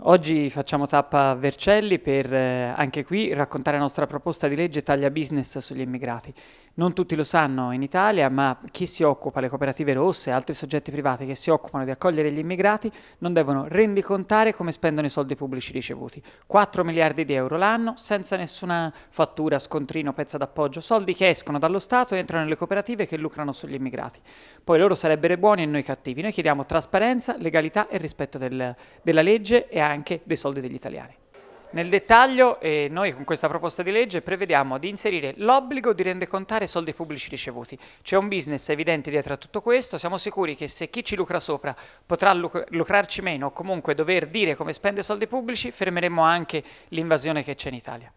Oggi facciamo tappa a Vercelli per eh, anche qui raccontare la nostra proposta di legge taglia business sugli immigrati. Non tutti lo sanno in Italia, ma chi si occupa, le cooperative rosse e altri soggetti privati che si occupano di accogliere gli immigrati non devono rendicontare come spendono i soldi pubblici ricevuti. 4 miliardi di euro l'anno senza nessuna fattura, scontrino, pezza d'appoggio, soldi che escono dallo Stato e entrano nelle cooperative che lucrano sugli immigrati. Poi loro sarebbero buoni e noi cattivi. Noi chiediamo trasparenza, legalità e rispetto del, della legge e anche dei soldi degli italiani. Nel dettaglio, eh, noi con questa proposta di legge prevediamo di inserire l'obbligo di rendecontare soldi pubblici ricevuti. C'è un business evidente dietro a tutto questo, siamo sicuri che se chi ci lucra sopra potrà luc- lucrarci meno o comunque dover dire come spende soldi pubblici, fermeremo anche l'invasione che c'è in Italia.